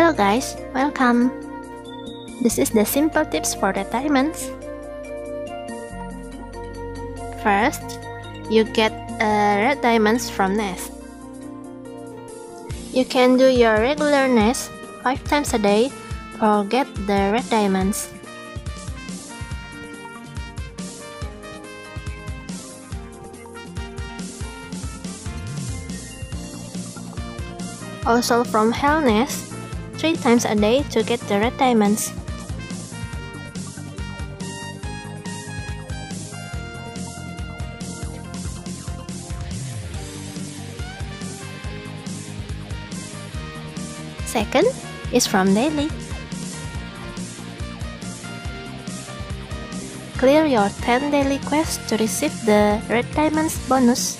Hello guys, welcome. This is the simple tips for the diamonds. First, you get uh, red diamonds from nest. You can do your regular nest 5 times a day or get the red diamonds. Also from Hell Nest, 3 times a day to get the red diamonds. Second is from daily. Clear your 10 daily quests to receive the red diamonds bonus.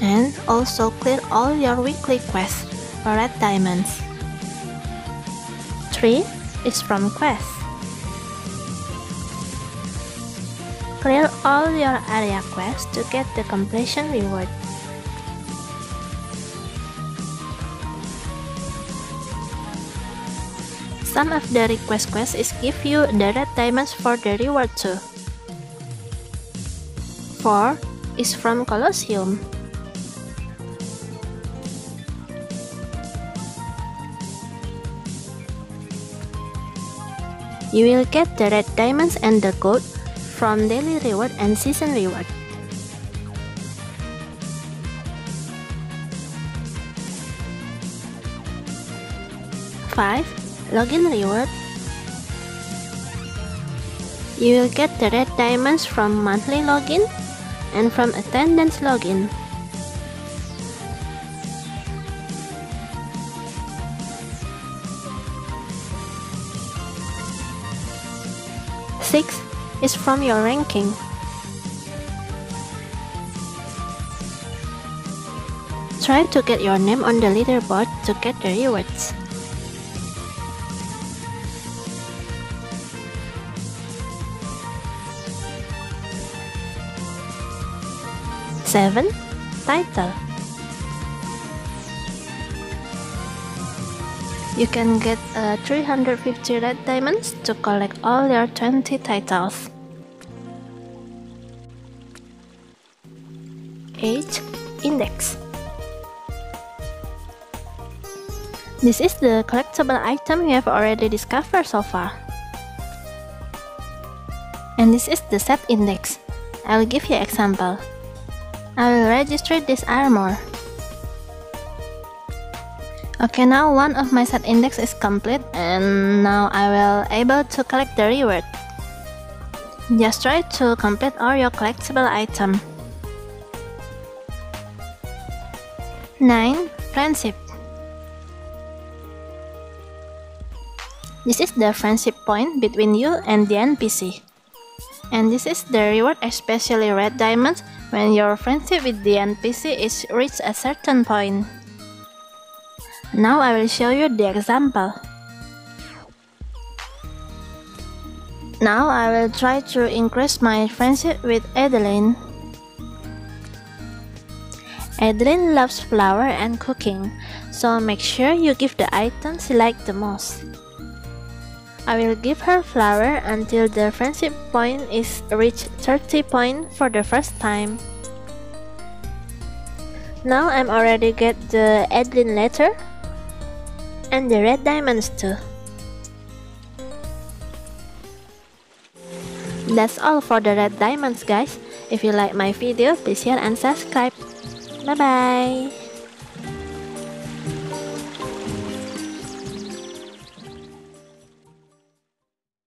And also clear all your weekly quests for red diamonds. 3 is from quests. Clear all your area quests to get the completion reward. Some of the request quests is give you the red diamonds for the reward too. 4 is from Colosseum. You will get the red diamonds and the gold from daily reward and season reward. Five login reward, you will get the red diamonds from monthly login and from attendance login. Six is from your ranking. Try to get your name on the leaderboard to get the rewards. 7. Title You can get uh, 350 red diamonds to collect all your 20 titles. 8. Index This is the collectible item you have already discovered so far. And this is the set index. I will give you example. I will register this armor. Okay, now one of my set index is complete and now I will able to collect the reward. Just try to complete all your collectible item. 9. Friendship This is the friendship point between you and the NPC. And this is the reward especially red diamonds when your friendship with the NPC is reached a certain point. Now I will show you the example. Now I will try to increase my friendship with Adeline. Adeline loves flower and cooking, so make sure you give the items she likes the most. I will give her flower until the friendship point is reached 30 point for the first time. Now I'm already get the Adeline letter and the red diamonds too. That's all for the red diamonds guys. If you like my video, please share and subscribe. Bye bye.